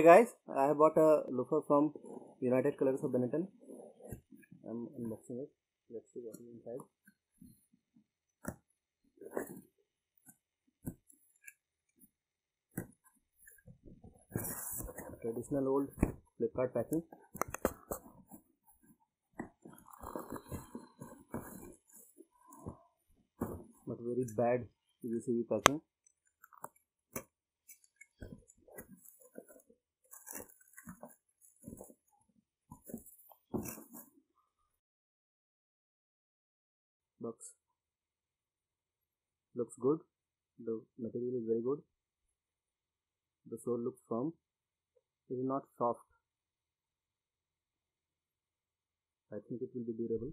Hey guys, I have bought a loafer from United Colors of Benetton. I'm unboxing it. Let's see what is inside. Traditional old Flipkart packing. But very bad UCB packing. Box looks good. The material is very good. The sole looks firm. It is not soft. I think it will be durable